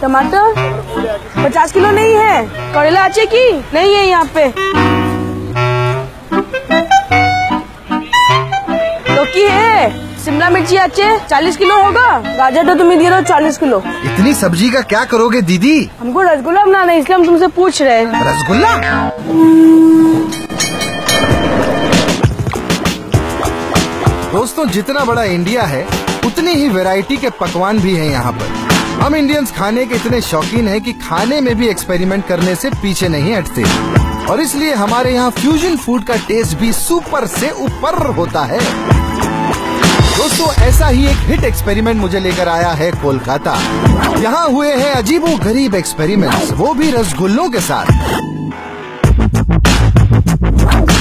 टमाटर? पचास किलो नहीं है। करेला अच्छे की? नहीं है यहाँ पे। लौकी है। शिमला मिर्ची अच्छे। चालीस किलो होगा। गाजर तो तुम्हें दे रहे हो चालीस किलो। इतनी सब्ज़ी का क्या करोगे दीदी? हमको रसगुल्ला बनाना है इसलिए हम तुमसे पूछ रहे हैं। रसगुल्ला? दोस्तों जितना बड़ा इंडिया है उतनी ही वैरायटी के पकवान भी हैं यहाँ पर। हम इंडियंस खाने के इतने शौकीन हैं कि खाने में भी एक्सपेरिमेंट करने से पीछे नहीं हटते। और इसलिए हमारे यहाँ फ्यूजन फ़ूड का टेस्ट भी सुपर से ऊपर होता है। दोस्तों, ऐसा ही एक हिट एक्सपेरिमेंट मुझे लेकर आया है कोलकाता। यहाँ हुए हैं अजीबो गरीब एक्सपेरिमेंट वो भी रसगुल्लों के साथ।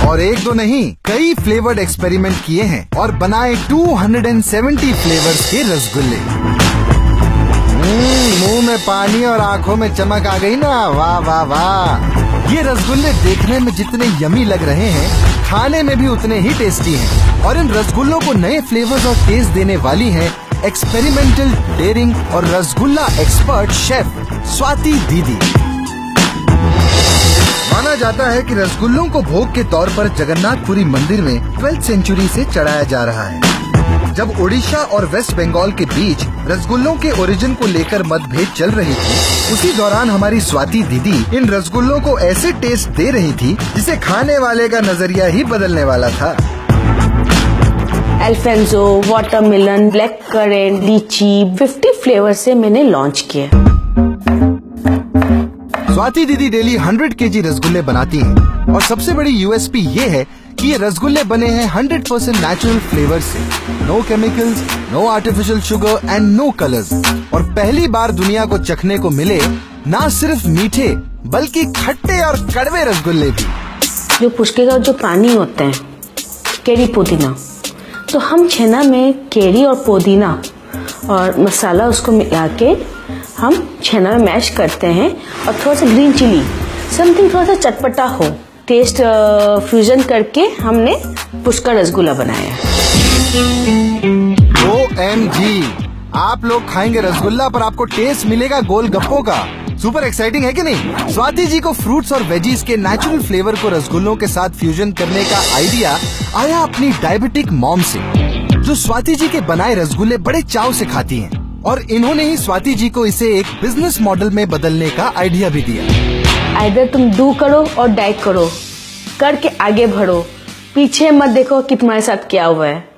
और एक दो नहीं, कई फ्लेवर्ड एक्सपेरिमेंट किए हैं और बनाए 270 फ्लेवर्स के रसगुल्ले। पानी और आँखों में चमक आ गई ना? वाह वाह वाह। ये रसगुल्ले देखने में जितने यमी लग रहे हैं, खाने में भी उतने ही टेस्टी हैं। और इन रसगुल्लों को नए फ्लेवर्स और टेस्ट देने वाली हैं एक्सपेरिमेंटल डेयरिंग और रसगुल्ला एक्सपर्ट शेफ स्वाति दीदी। माना जाता है कि रसगुल्लों को भोग के तौर पर जगन्नाथपुरी मंदिर में ट्वेल्थ सेंचुरी से चढ़ाया जा रहा है। जब ओडिशा और वेस्ट बंगाल के बीच रसगुल्लों के ओरिजिन को लेकर मतभेद चल रही थी उसी दौरान हमारी स्वाति दीदी इन रसगुल्लों को ऐसे टेस्ट दे रही थी जिसे खाने वाले का नज़रिया ही बदलने वाला था। एल्फेंजो वाटरमेलन ब्लैक करेंट लीची 50 फ्लेवर से मैंने लॉन्च किया स्वाति दीदी डेली 100 केजी रसगुल्ले बनाती हैं और सबसे बड़ी यूएसपी ये है कि ये रसगुल्ले बने हैं 100 परसेंट नेचुरल फ्लेवर से। No chemicals no artificial sugar and no colours और पहली बार दुनिया को चखने को मिले ना सिर्फ़ मीठे, बल्कि खट्टे और कड़वे रसगुल्ले भी। जो पुष्के का जो पानी होता है, केरी पुदीना तो हम छेना में केरी और पुदीना और मसाला उसको मिला के हम छेना में मैश करते हैं और थोड़ा सा ग्रीन चिली समथिंग थोड़ा सा चटपटा हो। टेस्ट फ्यूजन करके हमने पुष्कर रसगुल्ला बनाया। ओ एम जी आप लोग खाएँगे रसगुल्ला, पर आपको टेस्ट मिलेगा गोलगप्पों का। सुपर एक्साइटिंग है कि नहीं? स्वाति जी को फ्रूट्स और वेजीज के नेचुरल फ्लेवर को रसगुल्लों के साथ फ्यूजन करने का आइडिया आया अपनी डायबिटिक मॉम से, जो स्वाति जी के बनाए रसगुल्ले बड़े चाव से खाती हैं। और इन्होंने ही स्वाति जी को इसे एक बिज़नेस मॉडल में बदलने का आइडिया भी दिया। आइधर तुम डू करो और डाइट करो। करके आगे बढ़ो। पीछे मत देखो कि तुम्हारे साथ क्या हुआ है।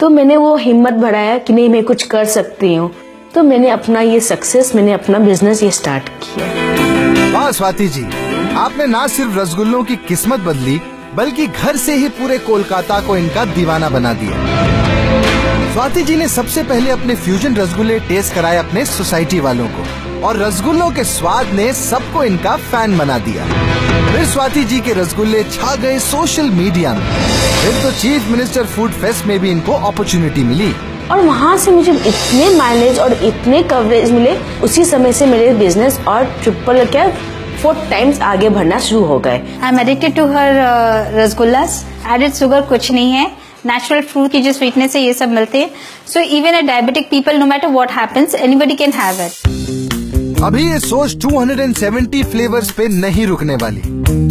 तो मैंने वो हिम्मत बढ़ाया कि नहीं, मैं कुछ कर सकती हूँ। तो मैंने अपना ये सक्सेस मैंने अपना बिज़नेस ये स्टार्ट किया। स्वाति जी। आपने ना सिर्फ़ रसगुल्लों की किस्मत बदली, बल्कि घर से ही पूरे कोलकाता को इनका दीवाना बना दिया। स्वाति जी ने सबसे पहले अपने फ्यूजन रसगुल्ले टेस्ट कराए अपने सोसाइटी वालों को। और रसगुल्लों के स्वाद ने सबको इनका फ़ैन बना दिया। फिर स्वाति जी के रसगुल्ले छा गए सोशल मीडिया में। फिर तो चीफ मिनिस्टर फ़ूड फेस्ट में भी इनको अपॉर्चुनिटी मिली। और वहाँ से मुझे इतने माइलेज और इतने कवरेज मिले उसी समय से मेरे बिज़नेस और ट्रिपल क्या फोर टाइम्स आगे बढ़ना शुरू हो गए। I am addicted to her rasgullas. Added sugar कुछ नहीं है। नेचुरल फ्रूट की जो स्वीटनेस है ये सब मिलते हैं। So even a diabetic people no matter what happens anybody can have it अभी ये सोच 270 फ्लेवर्स पे नहीं रुकने वाली।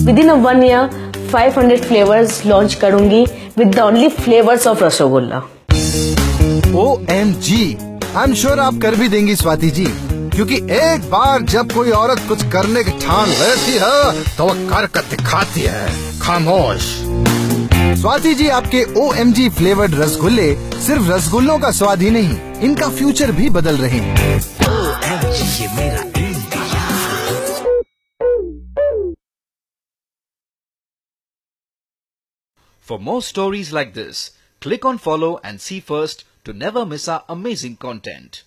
Within one year 500 flavours launch करूँगी with the only flavours of rasgulla. O M G I am sure आप कर भी देंगी स्वाति जी क्योंकि एक बार जब कोई औरत कुछ करने की ठान लेती है तो वो कर कर दिखाती है। खामोश। स्वाति जी आपके ओ एम जी फ्लेवर्ड रसगुल्ले सिर्फ़ रसगुल्लों का स्वाद ही नहीं इनका फ्यूचर भी बदल रहे हैं ये मेरा For more stories like this, click on follow and see first to never miss our amazing content.